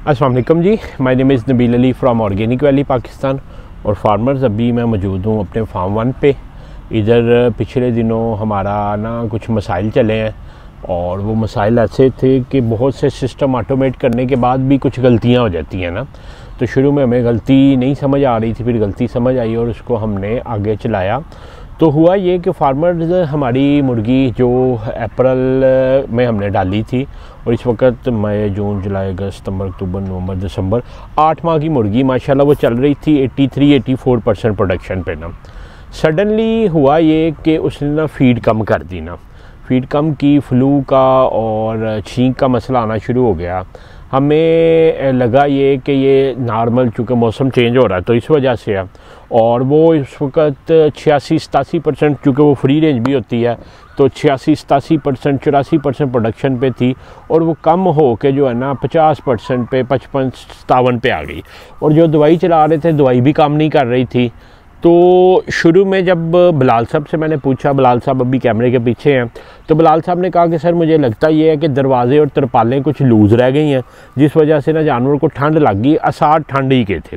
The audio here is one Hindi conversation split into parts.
वालेकुम जी। My name is Nabeel Ali from organic valley Pakistan और फार्मर्स अभी मैं मौजूद हूँ अपने फार्म वन पे। इधर पिछले दिनों हमारा ना कुछ मसाइल चले हैं और वो मसाइल ऐसे थे कि बहुत से सिस्टम ऑटोमेट करने के बाद भी कुछ गलतियाँ हो जाती हैं ना। तो शुरू में हमें गलती नहीं समझ आ रही थी, फिर गलती समझ आई और उसको हमने आगे चलाया। तो हुआ ये कि फार्मर्स हमारी मुर्गी जो अप्रैल में हमने डाली थी और इस वक्त मई, जून, जुलाई, अगस्त, सितंबर, अक्टूबर, नवंबर, दिसंबर, आठ माह की मुर्गी, माशाल्लाह वो चल रही थी 83 84 परसेंट प्रोडक्शन पे ना। सडनली हुआ ये कि उसने ना फ़ीड कम कर दी ना। फ़ीड कम की फ्लू का और छींक का मसला आना शुरू हो गया। हमें लगा ये कि ये नॉर्मल चूँकि मौसम चेंज हो रहा है तो इस वजह से है। और वो इस वक्त छियासी सतासी परसेंट चूँकि वो फ्री रेंज भी होती है तो छियासी सतासी परसेंट, चौरासी परसेंट प्रोडक्शन पे थी और वो कम हो के जो है ना, पचास परसेंट पे, पचपन सतावन पे आ गई। और जो दवाई चला रहे थे, दवाई भी काम नहीं कर रही थी। तो शुरू में जब बलाल साहब से मैंने पूछा बलाल साहब अभी कैमरे के पीछे हैं तो बलाल साहब ने कहा कि सर मुझे लगता ये है कि दरवाजे और तरपालें कुछ लूज़ रह गई हैं जिस वजह से ना जानवर को ठंड लग गई आसार ठंड ही के थे।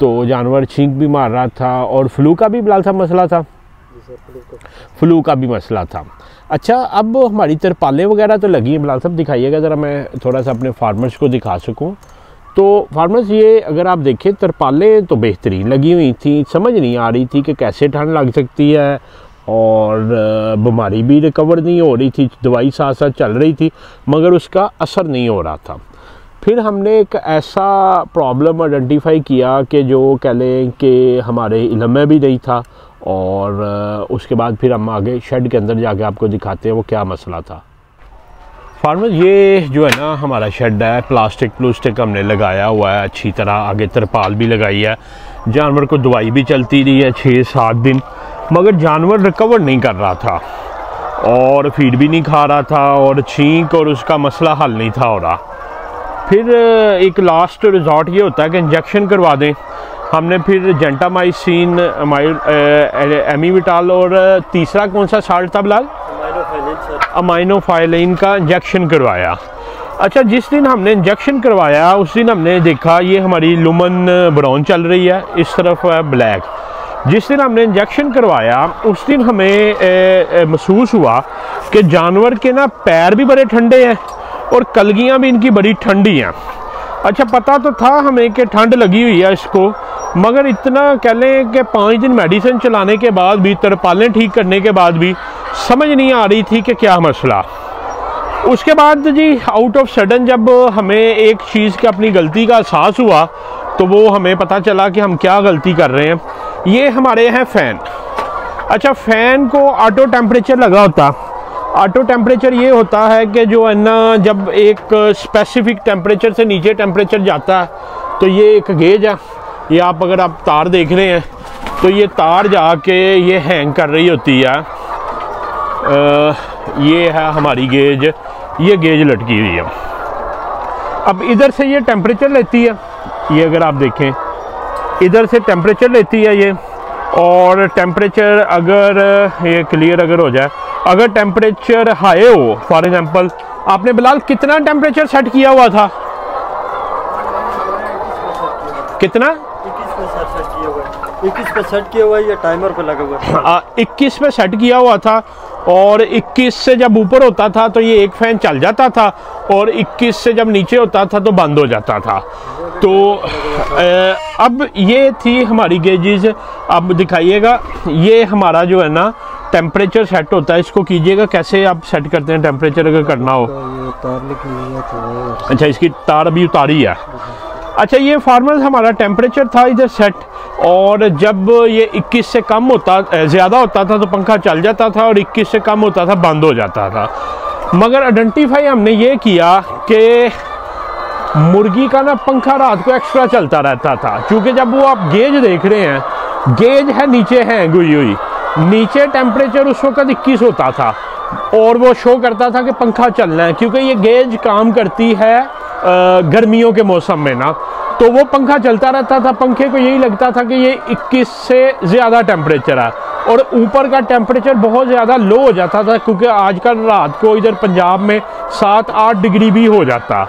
तो जानवर छींक भी मार रहा था और फ्लू का भी बलाल साहब मसला था। फ्लू का भी मसला था। अच्छा अब हमारी तरपालें वगैरह तो लगी हैं बलाल साहब दिखाइएगा ज़रा मैं थोड़ा सा अपने फार्मर्स को दिखा सकूँ। तो फार्मर्स, ये अगर आप देखें, तरपालें तो बेहतरीन लगी हुई थी। समझ नहीं आ रही थी कि कैसे ठंड लग सकती है और बीमारी भी रिकवर नहीं हो रही थी, दवाई साथ साथ चल रही थी, मगर उसका असर नहीं हो रहा था। फिर हमने एक ऐसा प्रॉब्लम आइडेंटिफाई किया कि जो कह लें कि हमारे इलम में भी नहीं था और उसके बाद फिर हम आगे शेड के अंदर जाके आपको दिखाते हैं वो क्या मसला था। फार्मर ये जो है ना हमारा शेड है प्लास्टिक प्लूस्टिक हमने लगाया हुआ है, अच्छी तरह आगे तरपाल भी लगाई है। जानवर को दवाई भी चलती रही है छः सात दिन, मगर जानवर रिकवर नहीं कर रहा था और फ़ीड भी नहीं खा रहा था और छींक और उसका मसला हल नहीं था हो रहा। फिर, एक लास्ट रिजॉर्ट ये होता है कि इंजेक्शन करवा दें। हमने फिर जेंटामाइसिन एमीविटाल और तीसरा कौन सा साल्ट था, बिलाल? अमाइनोफाइलिन का इंजेक्शन करवाया। अच्छा जिस दिन हमने इंजेक्शन करवाया, उस दिन हमने देखा ये हमारी लुमन ब्राउन चल रही है, इस तरफ़ है ब्लैक जिस दिन हमने इंजेक्शन करवाया, उस दिन हमें महसूस हुआ कि जानवर के ना पैर भी बड़े ठंडे हैं और कलगियाँ भी इनकी बड़ी ठंडी हैं। अच्छा पता तो था हमें कि ठंड लगी हुई है इसको, मगर इतना कह लें कि पाँच दिन मेडिसिन चलाने के बाद भी, तरपालें ठीक करने के बाद भी समझ नहीं आ रही थी कि क्या मसला। उसके बाद जी आउट ऑफ़ सडन जब हमें एक चीज़ की अपनी गलती का एहसास हुआ तो वो हमें पता चला कि हम क्या गलती कर रहे हैं। ये हमारे हैं फ़ैन अच्छा फ़ैन को ऑटो टेम्परेचर लगा होता। ऑटो टेम्परेचर ये होता है कि जो है ना, जब एक स्पेसिफिक टेम्परेचर से नीचे टेम्परेचर जाता है तो ये एक गेज है। ये आप अगर आप तार देख रहे हैं तो ये तार जाके ये हैंग कर रही होती है। ये है हमारी गेज ये गेज लटकी हुई है। अब इधर से ये टेम्परेचर लेती है ये अगर आप देखें इधर से टेम्परेचर लेती है ये और टेम्परेचर अगर ये क्लियर अगर हो जाए अगर टेम्परेचर हाई हो फॉर एग्जांपल आपने बिलाल कितना टेम्परेचर सेट किया हुआ था? कितना? इक्कीस पे सेट किया हुआ है। या टाइमर पे लगा हुआ है। इक्कीस पे सेट किया हुआ था और 21 से जब ऊपर होता था तो ये एक फ़ैन चल जाता था और 21 से जब नीचे होता था तो बंद हो जाता था। तो अब ये थी हमारी गेजेज अब दिखाइएगा, ये हमारा जो है ना टेम्परेचर सेट होता है, इसको कीजिएगा, कैसे आप सेट करते हैं टेम्परेचर अगर करना हो। अच्छा इसकी तार अभी उतारी है। अच्छा ये फार्मर हमारा टेम्परेचर था, इधर सेट और जब ये 21 से कम होता ज़्यादा होता था तो पंखा चल जाता था और 21 से कम होता था, बंद हो जाता था। मगर आइडेंटिफाई हमने ये किया कि मुर्गी का ना पंखा रात को एक्स्ट्रा चलता रहता था। क्योंकि जब वो आप गेज देख रहे हैं, गेज है नीचे हैंग हुई हुई। नीचे टेम्परेचर उस वक्त इक्कीस होता था। और वो शो करता था कि पंखा चलना है, क्योंकि ये गेज काम करती है गर्मियों के मौसम में ना। तो वो पंखा चलता रहता था, पंखे को यही लगता था कि ये 21 से ज़्यादा टेम्परेचर है। और ऊपर का टेम्परेचर बहुत ज़्यादा लो हो जाता था, क्योंकि आजकल रात को इधर पंजाब में सात आठ डिग्री भी हो जाता।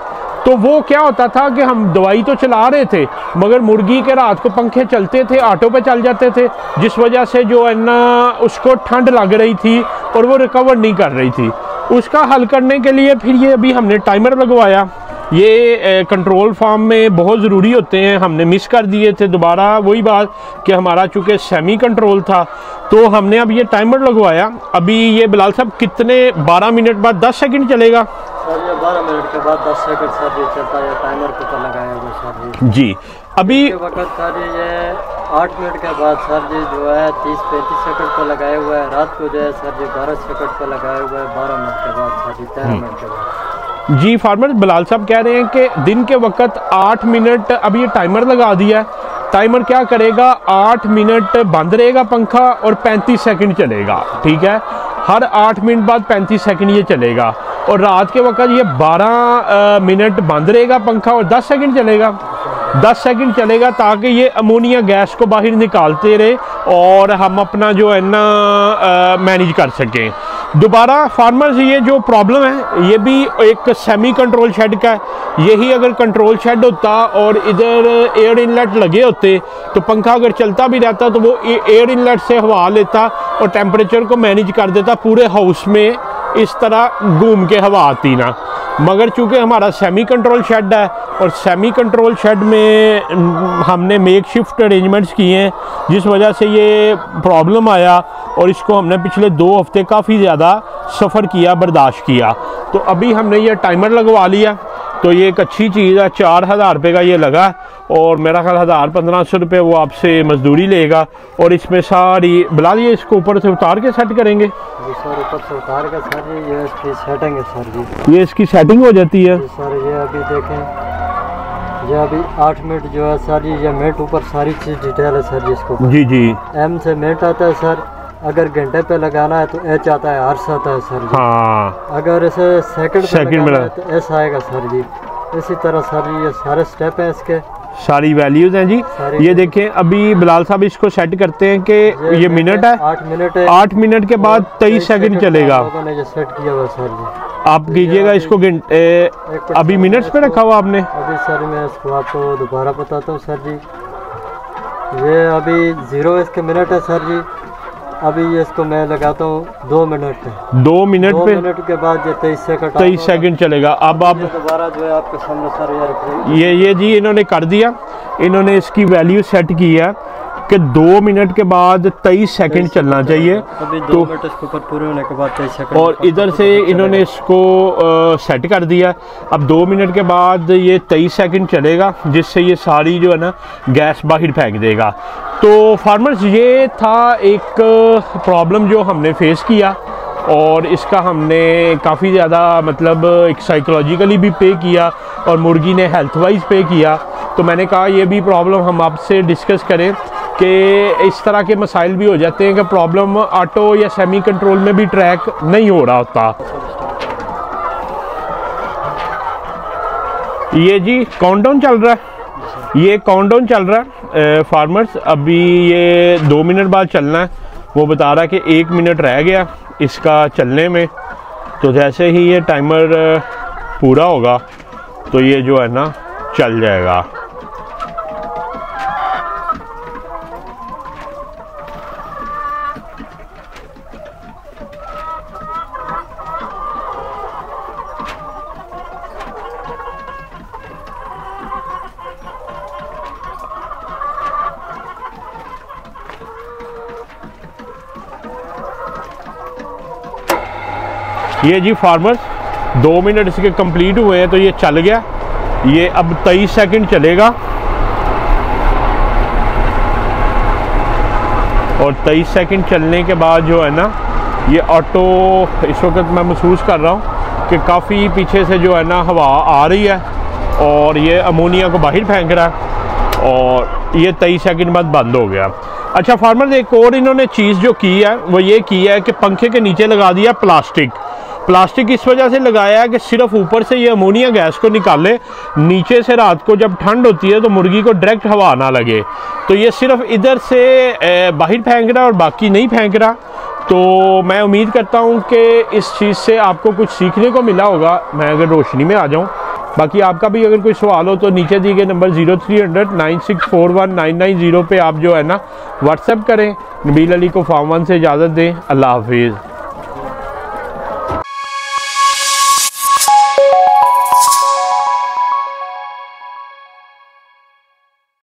तो वो क्या होता था कि हम दवाई तो चला रहे थे, मगर मुर्गी के रात को पंखे चलते थे, ऑटो पे चल जाते थे, जिस वजह से जो है ना, उसको ठंड लग रही थी और वो रिकवर नहीं कर रही थी। उसका हल करने के लिए फिर ये अभी हमने टाइमर लगवाया। ये कंट्रोल फार्म में बहुत ज़रूरी होते हैं। हमने मिस कर दिए थे दोबारा। वही बात कि हमारा चूँकि सेमी कंट्रोल था तो हमने अब ये टाइमर लगवाया। अभी ये बिलाल साहब कितने 12 मिनट बाद 10 सेकंड चलेगा? सर ये 12 मिनट के बाद 10 सेकंड सर ये चलता है। टाइमर को तो लगाया हुआ सर ये। जी। अभी के वक्त सर ये 8 मिनट के बाद सर जी जो है 30 35 सेकंड पर लगाया हुआ है। रात को जो है सर जी 12 सेकंड पर लगाया हुआ है। 12 मिनट के बाद सर जी 13 मिनट के बाद। जी, फार्मर बिलाल साहब कह रहे हैं कि दिन के वक्त आठ मिनट, अब ये टाइमर लगा दिया है। टाइमर क्या करेगा? आठ मिनट बंद रहेगा पंखा और पैंतीस सेकंड चलेगा, ठीक है? हर आठ मिनट बाद पैंतीस सेकंड ये चलेगा। और रात के वक्त ये बारह मिनट बंद रहेगा पंखा और दस सेकंड चलेगा। दस सेकंड चलेगा ताकि ये अमोनिया गैस को बाहर निकालते रहे और हम अपना जो है ना मैनेज कर सकें। दोबारा फार्मर्स ये जो प्रॉब्लम है, ये भी एक सेमी कंट्रोल शेड का है। यही अगर कंट्रोल शेड होता और इधर एयर इनलेट लगे होते तो पंखा अगर चलता भी रहता तो वो एयर इनलेट से हवा लेता और टेम्परेचर को मैनेज कर देता पूरे हाउस में, इस तरह घूम के हवा आती ना। मगर चूँकि हमारा सेमी कंट्रोल शेड है और सेमी कंट्रोल शेड में, हमने मेक शिफ्ट अरेंजमेंट्स किए हैं, जिस वजह से ये प्रॉब्लम आया और इसको हमने पिछले दो हफ़्ते काफ़ी ज़्यादा सफ़र किया बर्दाश्त किया। तो अभी हमने ये टाइमर लगवा लिया। तो ये एक अच्छी चीज़ है चार हज़ार रुपये का ये लगा और मेरा ख्याल हज़ार पंद्रह सौ रुपये वो आपसे मजदूरी लेगा और इसमें सारी बुला लिए इसको ऊपर से उतार के सेट करेंगे। सर ऊपर से उतार के सर ये इसकी सेटिंग है सर जी। ये इसकी सेटिंग हो जाती है। सर ये अभी देखें ये अभी आठ मिनट जो है सर ये मिनट ऊपर सारी चीज़ डिटेल है सर जी इसको जी जी। एम से मिनट आता है सर। अगर घंटे पे लगाना है तो एच आता है आर्स आता है सर जी। हाँ। अगर इसे सेकंड पे सेकंड में लगाना है तो एस आएगा सर जी। इसी तरह सर जी ये सारे स्टेप हैं इसके। सारी वैल्यूज़ हैं जी। सारी ये देखें अभी बिलाल साहब इसको सेट करते हैं कि ये मिनट है। आठ मिनट है। आठ मिनट के बाद तेईस सेकंड चलेगा। ये सेट किया हुआ सर जी। आप कीजिएगा इसको घंटे अभी मिनट्स पे रखा हुआ आपने। अभी सर मैं इसको आपको दोबारा बताता हूँ सर जी। ये अभी ज़ीरो इसके मिनट है सर जी। अभी ये इसको मैं लगाता हूँ दो मिनट दो मिनट दो पे? मिनट के बाद ये तेईस सेकंड तेईस सेकंड चलेगा। अब आप दोबारा जो है आपके सामने सर ये ये ये जी इन्होंने कर दिया। इन्होंने इसकी वैल्यू सेट की है। कि दो मिनट के बाद तेईस सेकंड चलना चाहिए। तो पूरे होने के बाद तेईस सेकंड और इधर से इन्होंने इसको सेट कर दिया। अब दो मिनट के बाद ये तेईस सेकंड चलेगा जिससे ये सारी जो है ना गैस बाहर फेंक देगा। तो फार्मर्स ये था एक प्रॉब्लम जो हमने फेस किया और इसका हमने काफ़ी ज़्यादा मतलब एक साइकोलॉजिकली भी पे किया और मुर्गी ने हेल्थ वाइज पे किया। तो मैंने कहा ये भी प्रॉब्लम हम आपसे डिस्कस करें। कि इस तरह के मसाइल भी हो जाते हैं कि प्रॉब्लम ऑटो या सेमी कंट्रोल में भी ट्रैक नहीं हो रहा होता। ये जी काउंटडाउन चल रहा है। ये काउंटडाउन चल रहा है फार्मर्स अभी ये दो मिनट बाद चलना है। वो बता रहा है कि एक मिनट रह गया इसका चलने में। तो जैसे ही ये टाइमर पूरा होगा तो ये जो है ना, चल जाएगा। ये जी फार्मर्स दो मिनट इसके कंप्लीट हुए हैं तो ये चल गया। ये अब तेईस सेकंड चलेगा। और तेईस सेकंड चलने के बाद जो है ना, ये ऑटो इस वक्त मैं महसूस कर रहा हूँ कि काफ़ी पीछे से जो है ना हवा आ रही है और ये अमोनिया को बाहर फेंक रहा है और ये तेईस सेकंड बाद बंद हो गया। अच्छा फार्मर एक और इन्होंने चीज़ जो की है, वो ये की है कि पंखे के नीचे लगा दिया प्लास्टिक। प्लास्टिक इस वजह से लगाया है कि सिर्फ़ ऊपर से ये अमोनिया गैस को निकाले, नीचे से रात को जब ठंड होती है तो मुर्गी को डायरेक्ट हवा ना लगे। तो ये सिर्फ़ इधर से बाहर फेंक रहा और बाकी नहीं फेंक रहा। तो मैं उम्मीद करता हूँ कि इस चीज़ से आपको कुछ सीखने को मिला होगा। मैं अगर रोशनी में आ जाऊँ। बाकी आपका भी अगर कोई सवाल हो तो नीचे दिए गए number zero three hundred nine six four one nine nine zero पर आप जो है ना व्हाट्सएप करें। नबील अली को फार्म वन से इजाज़त दें। अल्लाह हाफिज़।